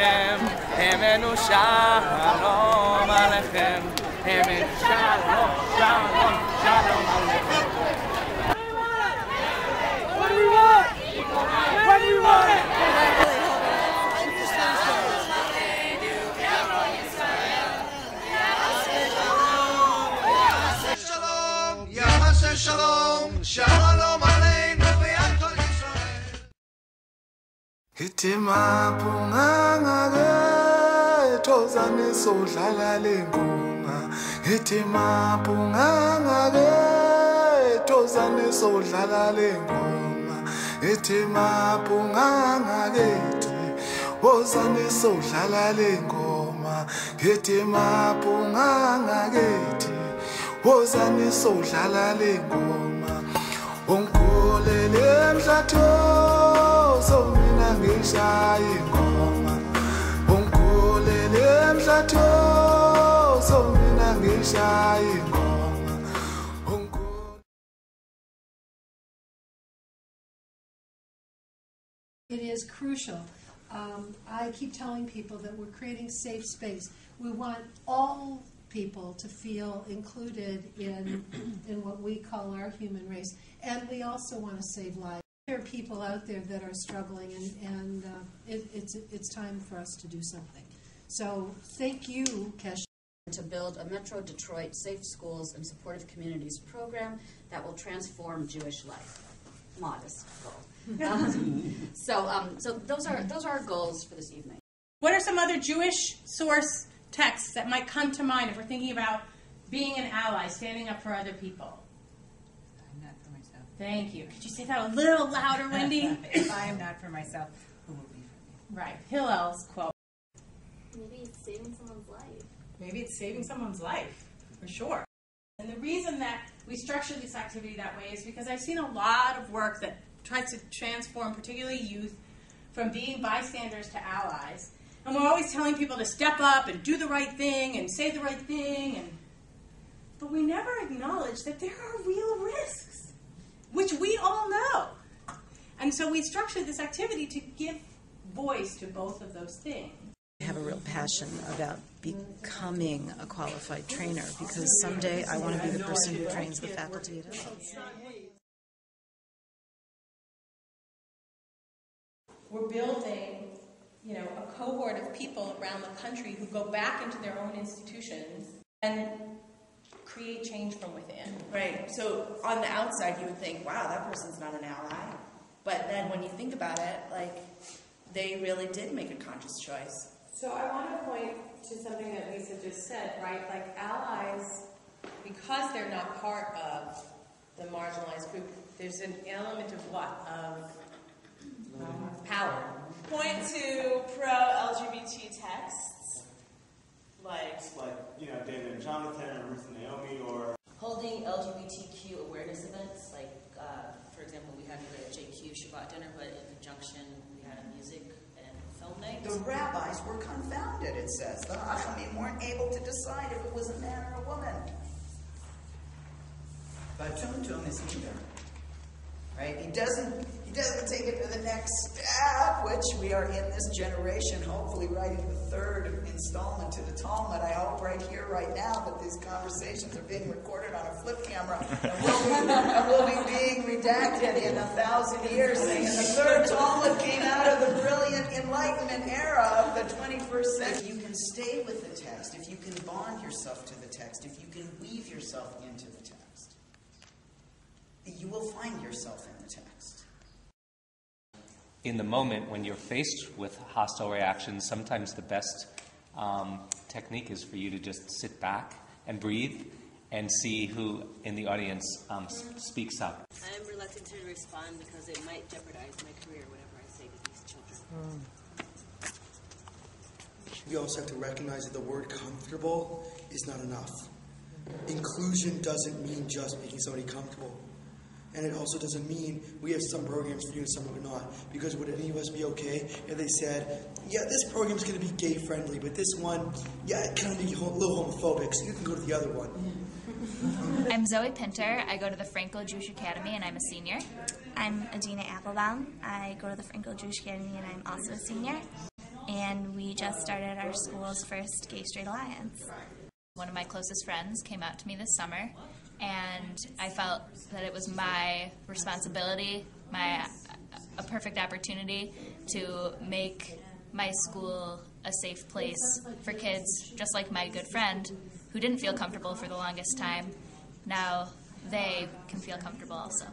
Himenu shalom alechem. Himenu shalom, shalom, shalom alechem. What do we want? What do we want? שלום, יעשה Itimaphunga ngake thozane sodlala lenkunga Itimaphunga ngake thozane sodlala lenkunga Itimaphunga ngake wozane sodlala lengoma Itimaphunga ngake wozane sodlala lengoma Onkolele emhlathweni mina It is crucial. Um, I keep telling people that we're creating safe space. We want all people to feel included in, in what we call our human race. And we also want to save lives. There are people out there that are struggling, and, and uh, it, it's, it's time for us to do something. So thank you, Kesh. to build a Metro Detroit Safe Schools and Supportive Communities program that will transform Jewish life. Modest goal. Um, so, um, so those are those are our goals for this evening. What are some other Jewish source texts that might come to mind if we're thinking about being an ally, standing up for other people? I'm not for myself. Thank you. Could you say that a little louder, Wendy? if I am not for myself, who will be for me? right. Hillel's quote. Maybe it's saving someone's life. Maybe it's saving someone's life, for sure. And the reason that we structure this activity that way is because I've seen a lot of work that tries to transform, particularly youth, from being bystanders to allies. And we're always telling people to step up and do the right thing and say the right thing, and but we never acknowledge that there are real risks, which we all know. And so we structured this activity to give voice to both of those things. I have a real passion about becoming a qualified trainer because someday I want to be the person who trains the faculty at Ellis. We're building, you know, a cohort of people around the country who go back into their own institutions and create change from within. Right. So on the outside, you would think, wow, that person's not an ally. But then when you think about it, like, they really did make a conscious choice. So I want to point to something that Lisa just said, right? Like allies, because they're not part of the marginalized group, there's an element of what? Of um, power. Point to pro LGBT texts, like, like you know David and Jonathan or Ruth and Naomi or Holding LGBTQ awareness events, like uh, for example, we had the Shabbat dinner, but in conjunction we had a music and film night. The rabbis were confounded, it says. The Hachamim weren't able to decide if it was a man or a woman. But Tumtum is neither. Right? He doesn't he doesn't take it to the next step, which we are in this generation, hopefully writing the third installment to the Talmud. I hope right here, right now, that these conversations are being recorded on a flip camera and will be, will be being redacted in a thousand years. And the third Talmud came out of the brilliant Enlightenment era of the 21st century. If you can stay with the text, if you can bond yourself to the text, if you can weave yourself into the text, you will find yourself in the text. in the moment when you're faced with hostile reactions, sometimes the best um, technique is for you to just sit back and breathe and see who in the audience um, s- speaks up. I am reluctant to respond because it might jeopardize my career, whatever I say to these children. We also have to recognize that the word comfortable is not enough. Inclusion doesn't mean just making somebody comfortable. And it also doesn't mean we have some programs for you and some are not. Because would any of us be okay if they said, yeah, this program's going to be gay friendly, but this one, yeah, it kind of be a little homophobic, so you can go to the other one. I'm Zoe Pinter. I go to the Frankel Jewish Academy and I'm a senior. I'm Adina Applebaum. I go to the Frankel Jewish Academy and I'm also a senior. and we just started our school's first Gay Straight Alliance. One of my closest friends came out to me this summer, and I felt that it was my responsibility, my a perfect opportunity to make my school a safe place for kids, just like my good friend who didn't feel comfortable for the longest time. Now they can feel comfortable also.